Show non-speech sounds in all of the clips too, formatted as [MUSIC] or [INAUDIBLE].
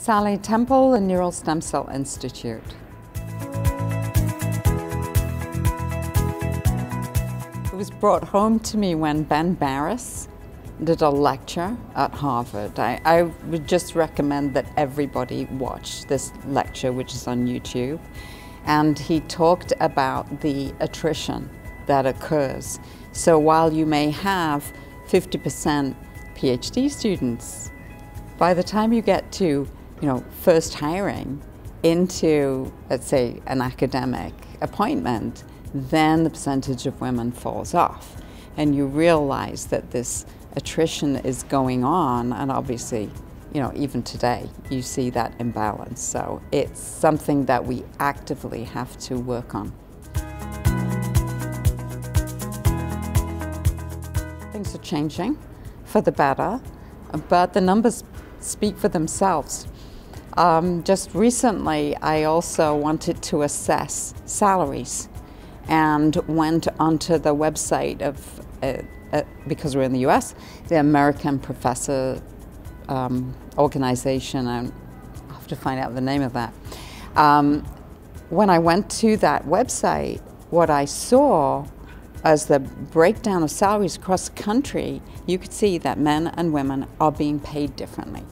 Sally Temple, the Neural Stem Cell Institute. It was brought home to me when Ben Barres did a lecture at Harvard. I, I would just recommend that everybody watch this lecture, which is on YouTube. And he talked about the attrition that occurs. So while you may have 50% PhD students, by the time you get to you know, first hiring into, let's say, an academic appointment, then the percentage of women falls off. And you realize that this attrition is going on, and obviously, you know, even today, you see that imbalance. So it's something that we actively have to work on. Things are changing for the better, but the numbers speak for themselves. Um, just recently, I also wanted to assess salaries and went onto the website of, uh, uh, because we're in the US, the American Professor um, Organization, I'll have to find out the name of that. Um, when I went to that website, what I saw as the breakdown of salaries across the country, you could see that men and women are being paid differently.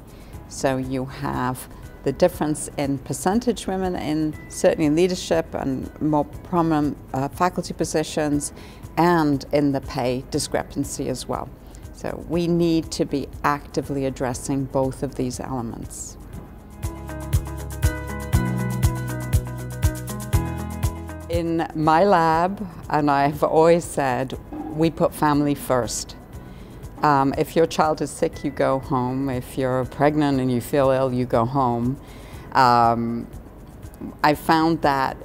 So you have the difference in percentage women in certainly in leadership and more prominent uh, faculty positions and in the pay discrepancy as well. So we need to be actively addressing both of these elements. In my lab, and I've always said, we put family first. Um, if your child is sick, you go home. If you're pregnant and you feel ill, you go home. Um, I found that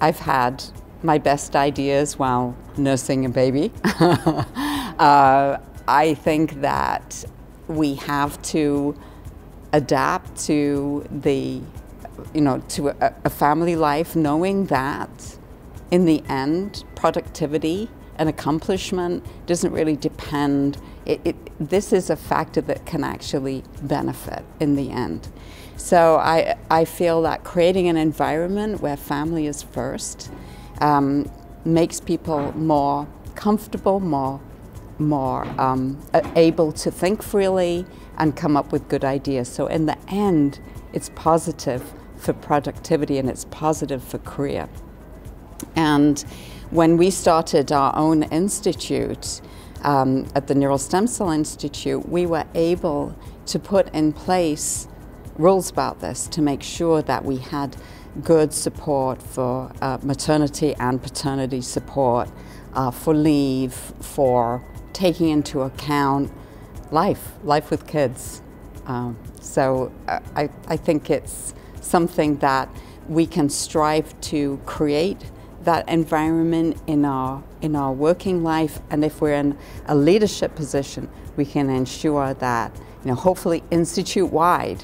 I've had my best ideas while nursing a baby. [LAUGHS] uh, I think that we have to adapt to the, you know, to a, a family life, knowing that in the end, productivity and accomplishment doesn't really depend. It, it, this is a factor that can actually benefit in the end. So I, I feel that creating an environment where family is first um, makes people more comfortable, more, more um, able to think freely and come up with good ideas. So in the end, it's positive for productivity and it's positive for career. And when we started our own institute um, at the Neural Stem Cell Institute, we were able to put in place rules about this to make sure that we had good support for uh, maternity and paternity support, uh, for leave, for taking into account life, life with kids. Um, so uh, I, I think it's something that we can strive to create that environment in our in our working life and if we're in a leadership position we can ensure that you know hopefully institute wide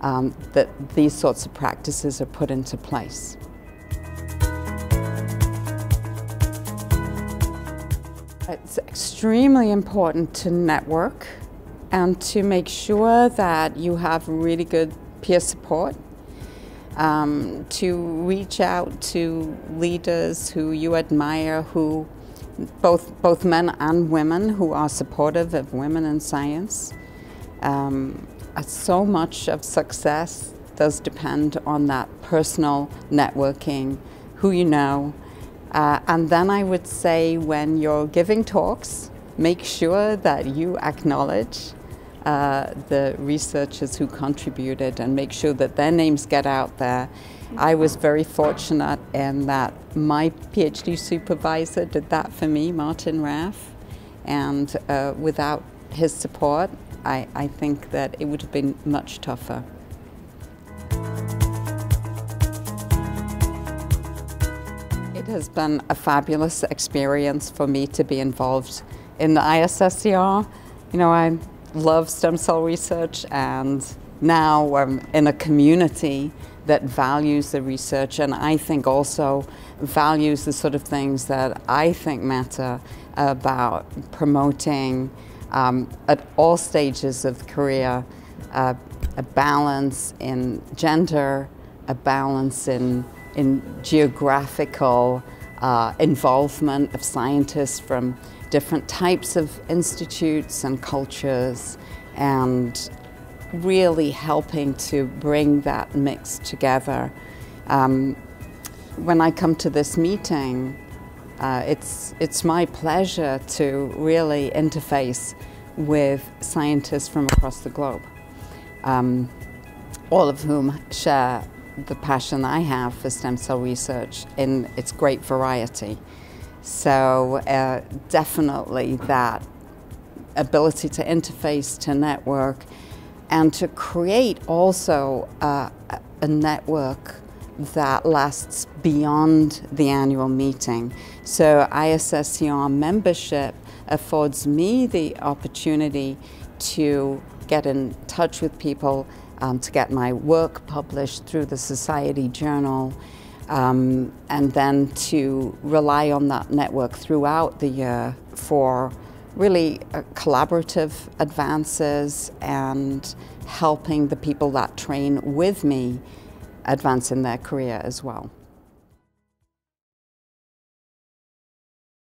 um, that these sorts of practices are put into place. It's extremely important to network and to make sure that you have really good peer support um, to reach out to leaders who you admire, who both both men and women who are supportive of women in science. Um, so much of success does depend on that personal networking, who you know. Uh, and then I would say when you're giving talks, make sure that you acknowledge uh, the researchers who contributed and make sure that their names get out there. I was very fortunate in that my PhD supervisor did that for me, Martin Raff, and uh, without his support, I, I think that it would have been much tougher. It has been a fabulous experience for me to be involved in the ISSCR. You know, I love stem cell research and now I'm in a community that values the research and I think also values the sort of things that I think matter about promoting um, at all stages of career, uh, a balance in gender, a balance in, in geographical uh, involvement of scientists from different types of institutes and cultures, and really helping to bring that mix together. Um, when I come to this meeting, uh, it's, it's my pleasure to really interface with scientists from across the globe, um, all of whom share the passion I have for stem cell research in its great variety. So uh, definitely that ability to interface, to network, and to create also uh, a network that lasts beyond the annual meeting. So ISSCR membership affords me the opportunity to get in touch with people, um, to get my work published through the Society Journal, um, and then to rely on that network throughout the year for really uh, collaborative advances and helping the people that train with me advance in their career as well.